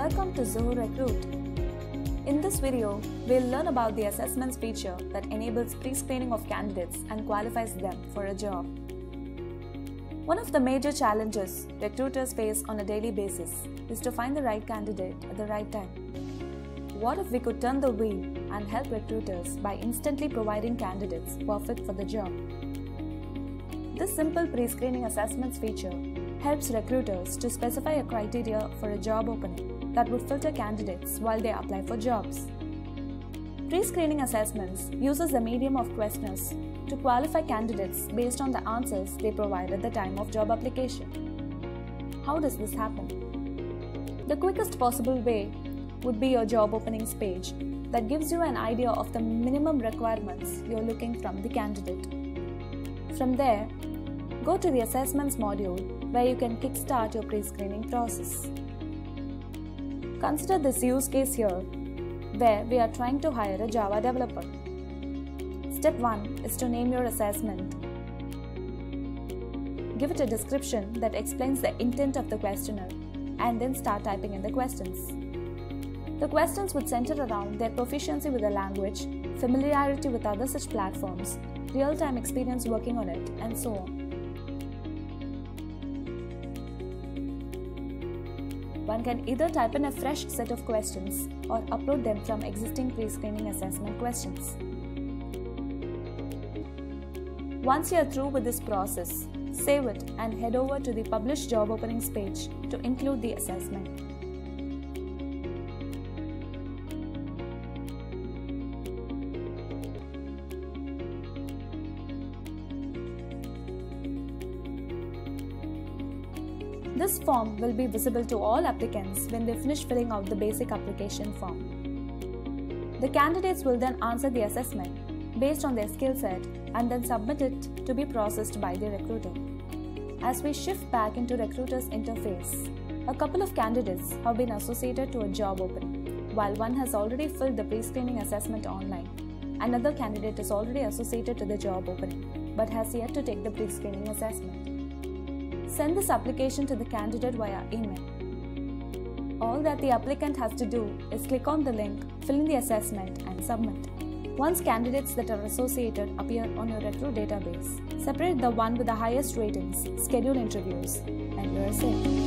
Welcome to Zoho Recruit. In this video, we'll learn about the assessments feature that enables pre-screening of candidates and qualifies them for a job. One of the major challenges recruiters face on a daily basis is to find the right candidate at the right time. What if we could turn the wheel and help recruiters by instantly providing candidates fit for the job? This simple pre-screening assessments feature helps recruiters to specify a criteria for a job opening that would filter candidates while they apply for jobs. Pre-screening assessments uses a medium of questionnaires to qualify candidates based on the answers they provide at the time of job application. How does this happen? The quickest possible way would be your job openings page that gives you an idea of the minimum requirements you're looking from the candidate. From there, go to the assessments module where you can kickstart your pre-screening process. Consider this use case here where we are trying to hire a Java developer. Step 1 is to name your assessment. Give it a description that explains the intent of the questionnaire and then start typing in the questions. The questions would center around their proficiency with the language, familiarity with other such platforms, real time experience working on it, and so on. One can either type in a fresh set of questions or upload them from existing pre screening assessment questions. Once you are through with this process, save it and head over to the Publish Job Openings page to include the assessment. This form will be visible to all applicants when they finish filling out the basic application form. The candidates will then answer the assessment based on their skill set and then submit it to be processed by the recruiter. As we shift back into recruiter's interface, a couple of candidates have been associated to a job opening, while one has already filled the pre-screening assessment online. Another candidate is already associated to the job opening, but has yet to take the pre-screening assessment. Send this application to the candidate via email. All that the applicant has to do is click on the link, fill in the assessment, and submit. Once candidates that are associated appear on your Recruit database, separate the one with the highest ratings, schedule interviews, and you're safe.